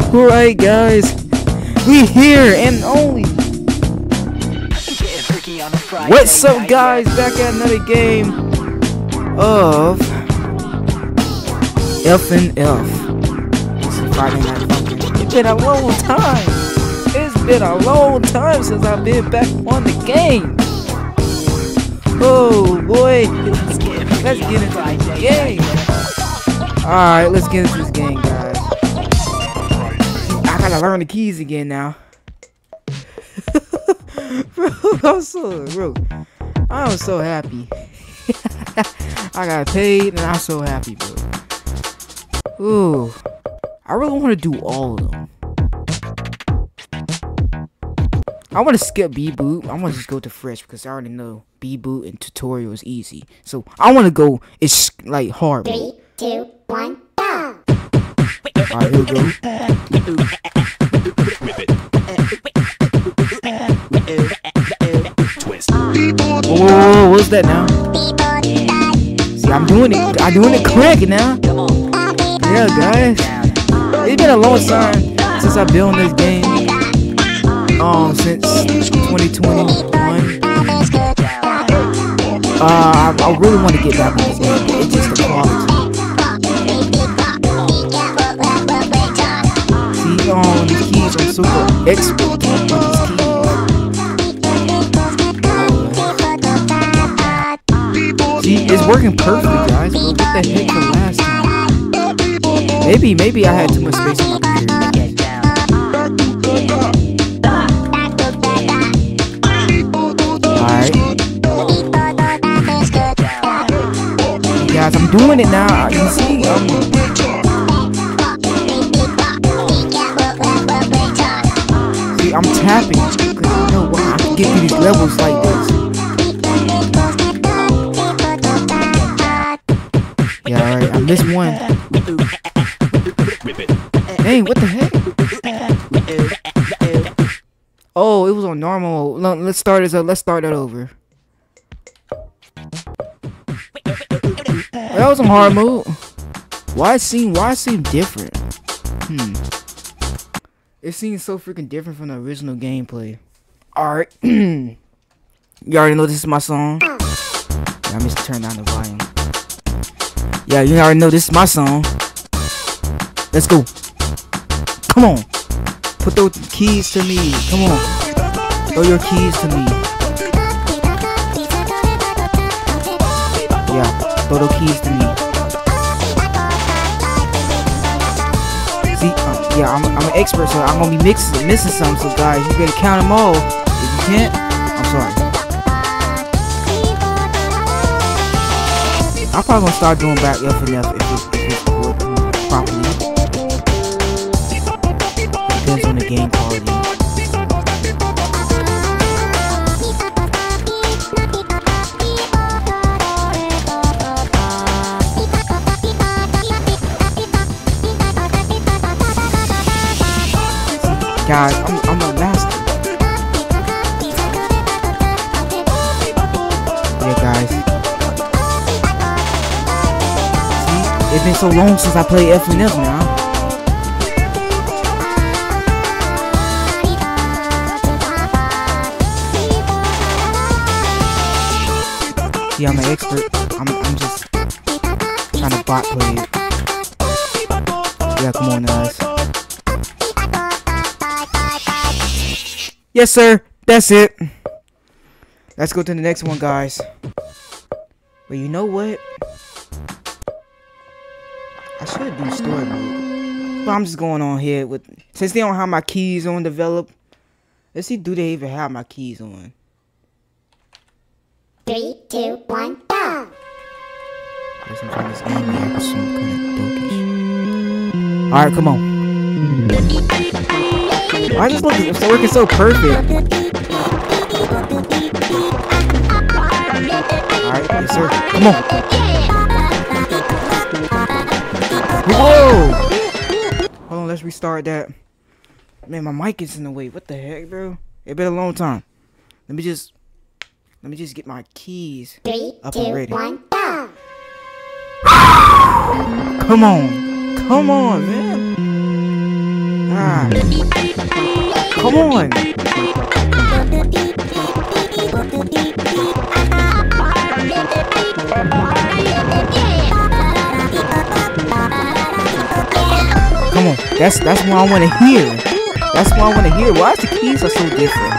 Alright guys, we here and only. What's up guys, back at another game of F and F. It's Friday Night Funkin'. It's been a long time. It's been a long time since I've been back on the game. Oh boy, let's get, into the game. Alright, let's get into this game gotta learn the keys again now. bro, I'm so bro. I'm so happy. I got paid and I'm so happy, bro. Ooh. I really want to do all of them. I want to skip B boot. I want to just go to fresh because I already know B boot and tutorial is easy. So I want to go. It's like hard. Three, two, one, go! Alright, here we go. Whoa, whoa, whoa, what's that now? See, I'm doing it. I'm doing it quick now. Yeah, guys. It's been a long time since I've been on this game. Um, since 2021. Uh, I, I really want to get back on this game. It's just the quality. See, um, these keys are super expert working perfectly, guys. But what the heck the last time? Maybe, maybe I had too much space on my computer. Alright. Guys, I'm doing it now. You see, um, see, I'm tapping. Cause you know why I can get through these levels like alright. I missed one. Dang, what the heck? Oh, it was on normal. Let's start this. Let's start that over. That was some hard mode. Why it seem why it seem different? Hmm. It seems so freaking different from the original gameplay. Alright. you already know this is my song. Yeah, I'm just turn down the volume. Yeah, you already know this is my song. Let's go. Come on. Put those keys to me. Come on. Throw your keys to me. Yeah, throw those keys to me. See, um, yeah, I'm, I'm an expert, so I'm gonna be mixing, missing some. So guys, you better count them all. If you can't, I'm sorry. I'm probably gonna start doing back F and F if it's, if it's properly. Depends on the game quality. Guys, it's been so long since I played F and F now. See, I'm an expert. I'm, I'm just trying to bot play it. Yeah, come on, guys. Yes, sir. That's it. Let's go to the next one, guys. But you know what? I should do story mode. But I'm just going on here with since they don't have my keys on develop. Let's see, do they even have my keys on? Three, two, one, go! Guess I'm trying this game here for some kind of dokish. Alright, come on. Why is this looking it's working so perfect? Alright, yes sir. Come on. Whoa! Hold on, let's restart that. Man, my mic is in the way. What the heck, bro? It's been a long time. Let me just let me just get my keys Three, up and ready. one, go! Come on. Come on, man. Ah. Come on. On. That's that's what I want to hear. That's what I want to hear. Why the keys are so different?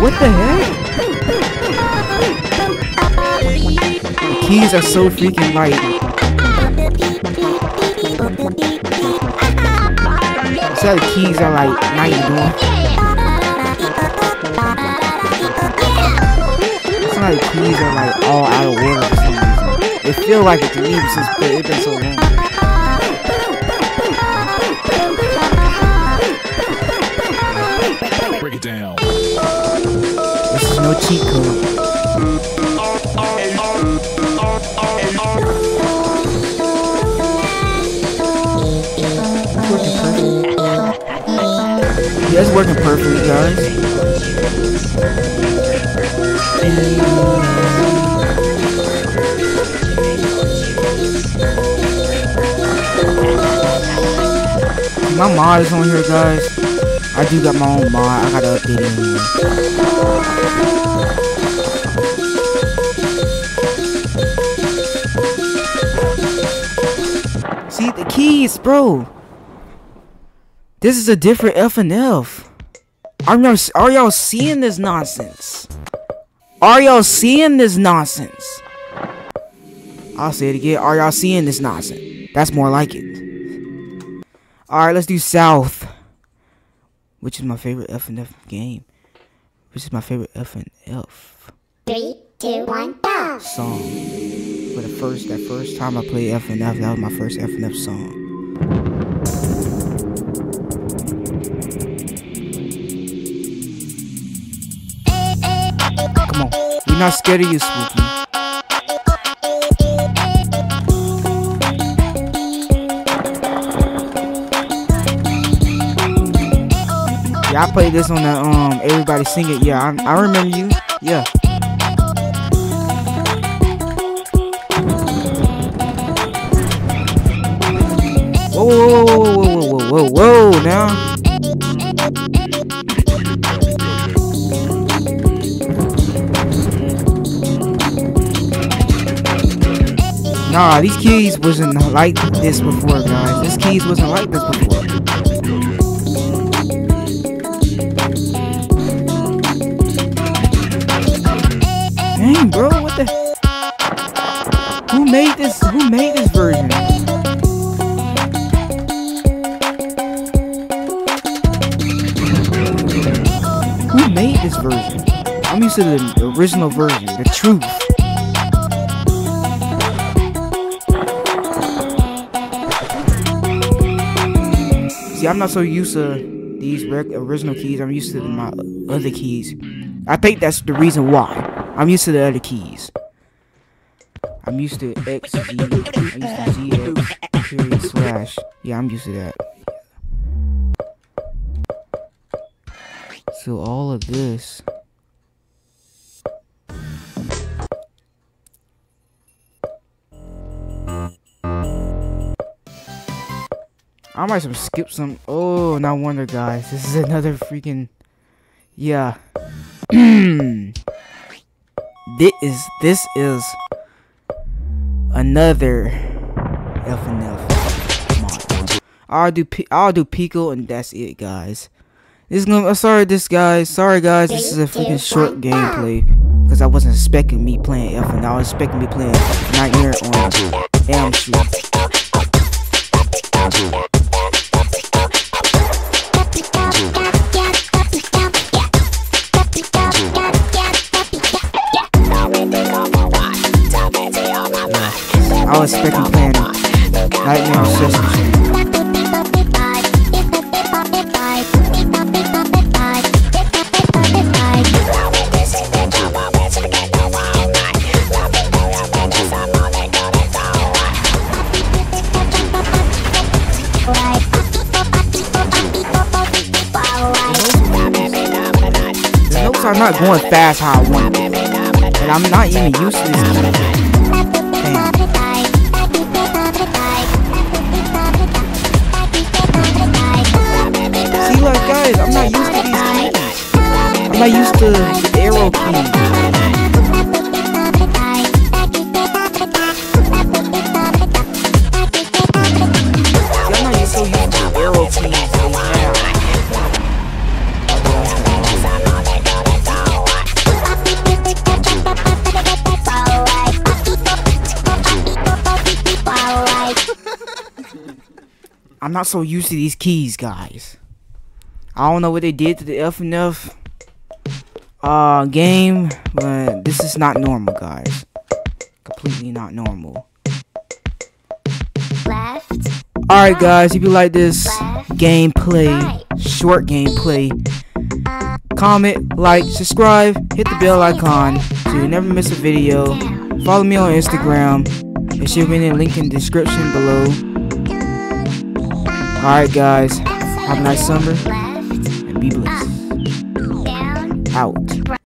What the heck? The keys are so freaking light. So the keys are like not even doing. It's like the keys are like all out of order for some reason. It feel like it to me since it's been so long. Break it down. This is no cheat code. It's working perfect. It's working perfectly, guys. My mod is on here, guys. I do got my own mod. I gotta update it anyway. See the keys, bro. This is a different F and F. Are y'all are y'all seeing this nonsense? Are y'all seeing this nonsense? I'll say it again. Are y'all seeing this nonsense? That's more like it. All right, let's do South, which is my favorite F and F game. Which is my favorite F and F Three, two, one, go! song. For the first, that first time I played F and F, that was my first F and F song. Come on, we're not scared of you, Spooky. I played this on the um Everybody Sing It. Yeah, I, I remember you. Yeah. Whoa, whoa, whoa, whoa, whoa, whoa, whoa, whoa, whoa, now. Nah, these keys wasn't like this before, guys. This keys wasn't like this before. Dang, bro, what the? Who made this? Who made this version? Who made this version? I'm used to the original version, the truth. See, I'm not so used to these original keys. I'm used to my other keys. I think that's the reason why. I'm used to the other keys. I'm used to X, Z, I'm used to ZX, period, slash. Yeah, I'm used to that. So all of this. I might some skip some. Oh, no wonder, guys. This is another freaking. Yeah. this is this is another F and. I'll do I'll do Pico and that's it, guys. This is gonna. uh, Sorry, this guys. Sorry, guys. This is a freaking short gameplay because I wasn't expecting me playing F and I was expecting me playing Nightmare on Elm Street. Was expecting playing Nightmare on Sesame Street. Notes are not going fast how I want. And I'm not even used to this. Not used to arrow key. I'm not so used to these keys, guys. I don't know what they did to the FNF uh game, but this is not normal, guys. Completely not normal. Left, Alright guys, if you like this gameplay, short gameplay, comment, like, subscribe, hit the bell icon so you never miss a video. Follow me on Instagram. It should be in the link in the description below. Alright guys, have a nice summer and be blessed. Out.